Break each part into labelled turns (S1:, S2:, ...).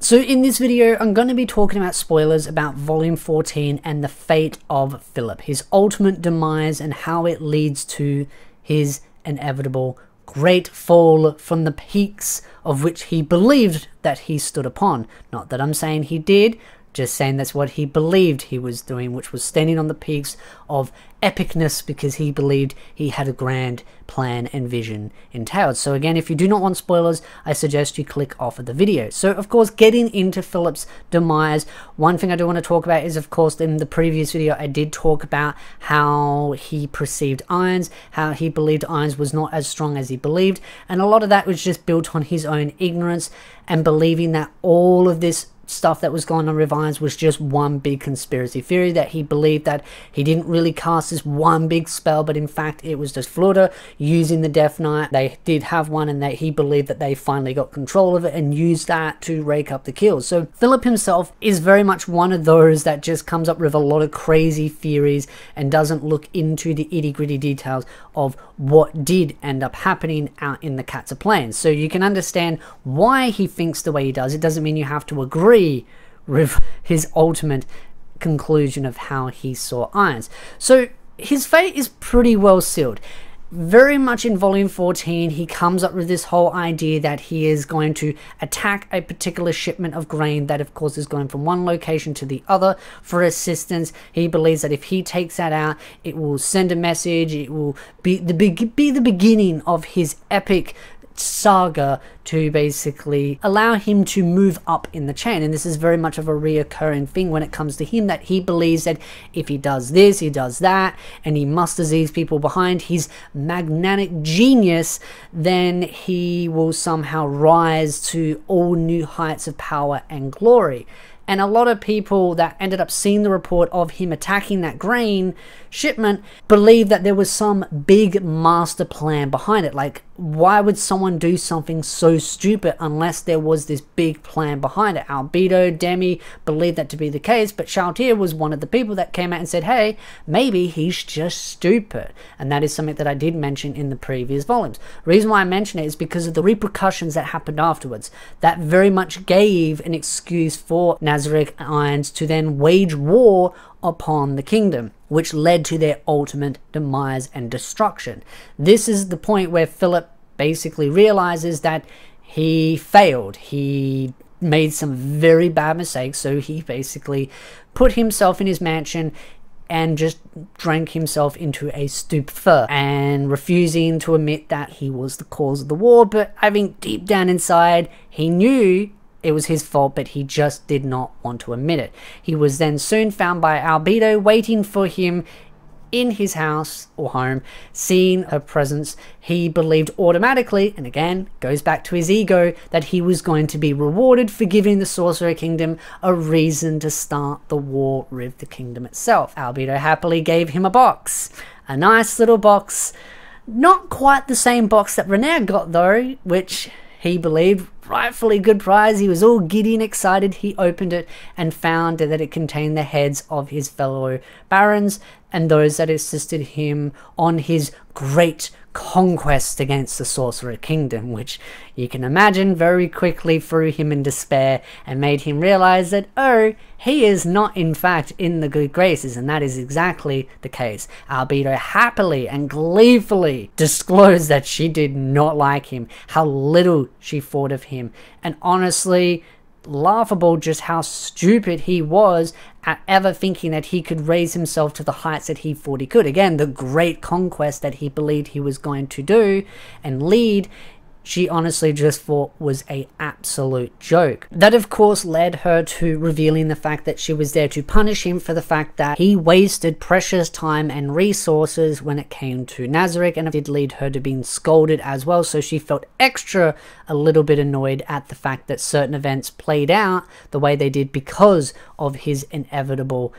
S1: So in this video, I'm going to be talking about spoilers about Volume 14 and the fate of Philip, his ultimate demise and how it leads to his inevitable great fall from the peaks of which he believed that he stood upon. Not that I'm saying he did, just saying that's what he believed he was doing, which was standing on the peaks of epicness because he believed he had a grand plan and vision entailed. So again, if you do not want spoilers, I suggest you click off of the video. So of course, getting into Philip's demise, one thing I do want to talk about is of course in the previous video I did talk about how he perceived Ainz, how he believed Ainz was not as strong as he believed, and a lot of that was just built on his own ignorance and believing that all of this stuff that was going on with Ainz was just one big conspiracy theory that he believed that he didn't really cast this one big spell but in fact it was just Fluder using the Death Knight. They did have one and that he believed that they finally got control of it and used that to rake up the kills. So Philip himself is very much one of those that just comes up with a lot of crazy theories and doesn't look into the itty gritty details of what did end up happening out in the Katze Plains. So you can understand why he thinks the way he does. It doesn't mean you have to agree his ultimate conclusion of how he saw Ainz. So his fate is pretty well sealed. Very much in volume 14, he comes up with this whole idea that he is going to attack a particular shipment of grain that, of course, is going from one location to the other for assistance. He believes that if he takes that out, it will send a message, it will be the, be the beginning of his epic saga to basically allow him to move up in the chain. And this is very much of a reoccurring thing when it comes to him that he believes that if he does this, he does that, and he musters these people behind his magnetic genius, then he will somehow rise to all new heights of power and glory. And a lot of people that ended up seeing the report of him attacking that grain shipment believe that there was some big master plan behind it. Like, why would someone do something so stupid unless there was this big plan behind it? Albedo, Demi believed that to be the case, but Shalltear was one of the people that came out and said, hey, maybe he's just stupid. And that is something that I did mention in the previous volumes. Reason why I mention it is because of the repercussions that happened afterwards. That very much gave an excuse for Naz Nazarick Ainz to then wage war upon the kingdom, which led to their ultimate demise and destruction. This is the point where Philip basically realizes that he failed. He made some very bad mistakes, so he basically put himself in his mansion and just drank himself into a stupor and refusing to admit that he was the cause of the war. But I think deep down inside, he knew it was his fault, but he just did not want to admit it. He was then soon found by Albedo waiting for him in his house or home, seeing her presence, he believed automatically, and again, goes back to his ego, that he was going to be rewarded for giving the Sorcerer Kingdom a reason to start the war with the kingdom itself. Albedo happily gave him a box. A nice little box. Not quite the same box that Renaer got though, which he believed rightfully good prize. He was all giddy and excited. He opened it and found that it contained the heads of his fellow barons and those that assisted him on his great conquest against the Sorcerer Kingdom, which you can imagine very quickly threw him in despair and made him realize that, oh, he is not in fact in the good graces, and that is exactly the case. Albedo happily and gleefully disclosed that she did not like him, how little she thought of him, and honestly, laughable just how stupid he was at ever thinking that he could raise himself to the heights that he thought he could. Again, the great conquest that he believed he was going to do and lead she honestly just thought was a absolute joke. That of course led her to revealing the fact that she was there to punish him for the fact that he wasted precious time and resources when it came to Nazarick and it did lead her to being scolded as well so she felt extra a little bit annoyed at the fact that certain events played out the way they did because of his inevitable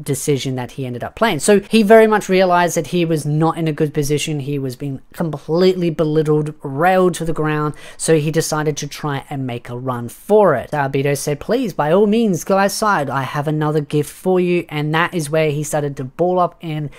S1: decision that he ended up playing. So he very much realized that he was not in a good position. He was being completely belittled, railed to the ground. So he decided to try and make a run for it. Albedo said, please, by all means, go outside. I have another gift for you. And that is where he started to ball up in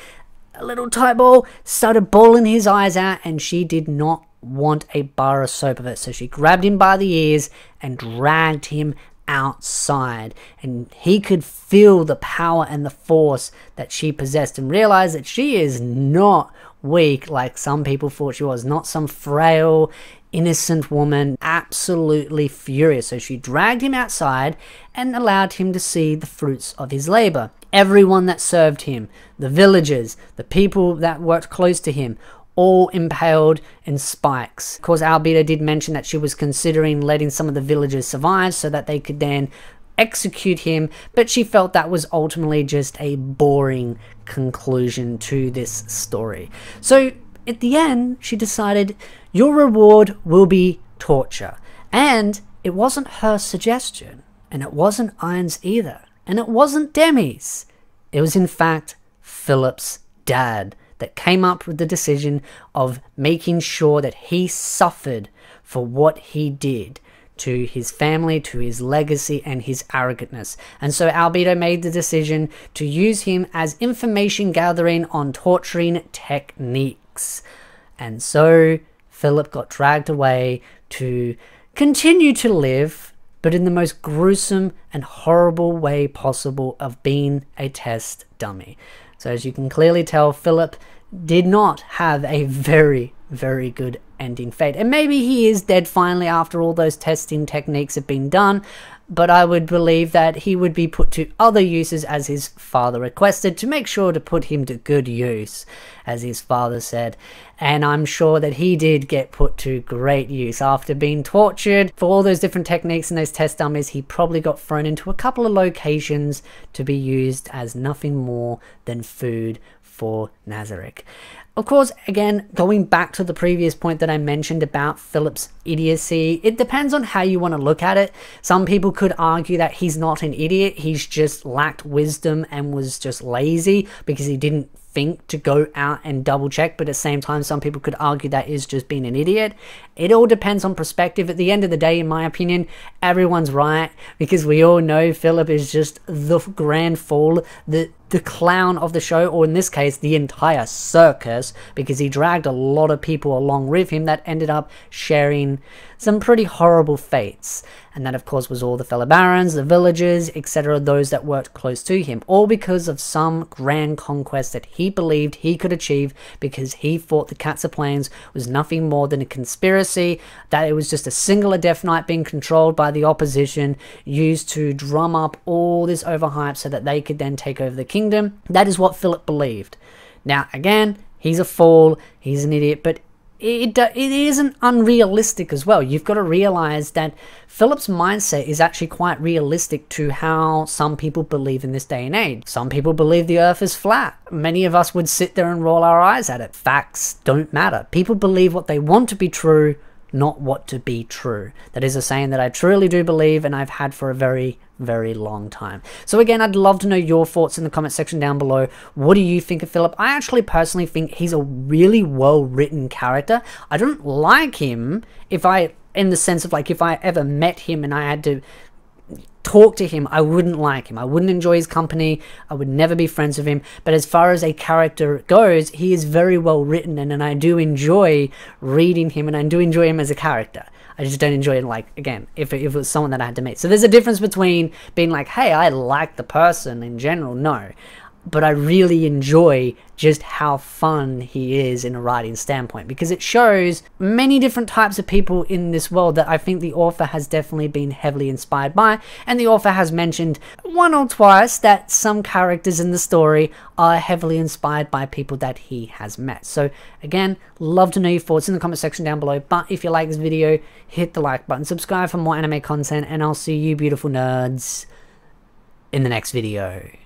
S1: a little tight ball, started bawling his eyes out, and she did not want a bar of soap of it. So she grabbed him by the ears and dragged him outside. And he could feel the power and the force that she possessed and realize that she is not weak like some people thought she was not some frail innocent woman absolutely furious. So she dragged him outside and allowed him to see the fruits of his labor. Everyone that served him the villagers the people that worked close to him all impaled in spikes. Of course, Albedo did mention that she was considering letting some of the villagers survive so that they could then execute him, but she felt that was ultimately just a boring conclusion to this story. So at the end, she decided your reward will be torture. And it wasn't her suggestion, and it wasn't Ainz's either, and it wasn't Demi's. It was in fact Philip's dad that came up with the decision of making sure that he suffered for what he did to his family, to his legacy, and his arrogantness. And so Albedo made the decision to use him as information gathering on torturing techniques. And so Philip got dragged away to continue to live, but in the most gruesome and horrible way possible of being a test dummy. So as you can clearly tell, Philip did not have a very, very good ending fate. And maybe he is dead finally after all those testing techniques have been done, but I would believe that he would be put to other uses as his father requested to make sure to put him to good use, as his father said. And I'm sure that he did get put to great use after being tortured for all those different techniques and those test dummies. He probably got thrown into a couple of locations to be used as nothing more than food for Nazarick. Of course, again, going back to the previous point that I mentioned about Philip's idiocy, it depends on how you want to look at it. Some people could argue that he's not an idiot, he's just lacked wisdom and was just lazy because he didn't think to go out and double check, but at the same time, some people could argue that is just being an idiot. It all depends on perspective. At the end of the day, in my opinion, everyone's right because we all know Philip is just the grand fool, the the clown of the show, or in this case, the entire circus, because he dragged a lot of people along with him that ended up sharing some pretty horrible fates. And that, of course, was all the fellow barons, the villagers, etc., those that worked close to him, all because of some grand conquest that he believed he could achieve because he thought the Katze Plains was nothing more than a conspiracy, that it was just a singular Death Knight being controlled by the opposition, used to drum up all this overhype so that they could then take over the kingdom. That is what Philip believed. Now, again, he's a fool, he's an idiot, but it, it isn't unrealistic as well. You've got to realize that Philip's mindset is actually quite realistic to how some people believe in this day and age. Some people believe the earth is flat. Many of us would sit there and roll our eyes at it. Facts don't matter. People believe what they want to be true, not what to be true. That is a saying that I truly do believe and I've had for a very, very long time. So again, I'd love to know your thoughts in the comment section down below. What do you think of Philip? I actually personally think he's a really well written character. I don't like him if I in the sense of like if I ever met him and I had to talk to him, I wouldn't like him. I wouldn't enjoy his company. I would never be friends with him. But as far as a character goes, he is very well written, and, and I do enjoy reading him, and I do enjoy him as a character. I just don't enjoy it, like, again, if it, if it was someone that I had to meet. So there's a difference between being like, hey, I like the person in general. No but I really enjoy just how fun he is in a writing standpoint because it shows many different types of people in this world that I think the author has definitely been heavily inspired by. And the author has mentioned one or twice that some characters in the story are heavily inspired by people that he has met. So, again, love to know your thoughts in the comment section down below. But if you like this video, hit the like button, subscribe for more anime content, and I'll see you, beautiful nerds, in the next video.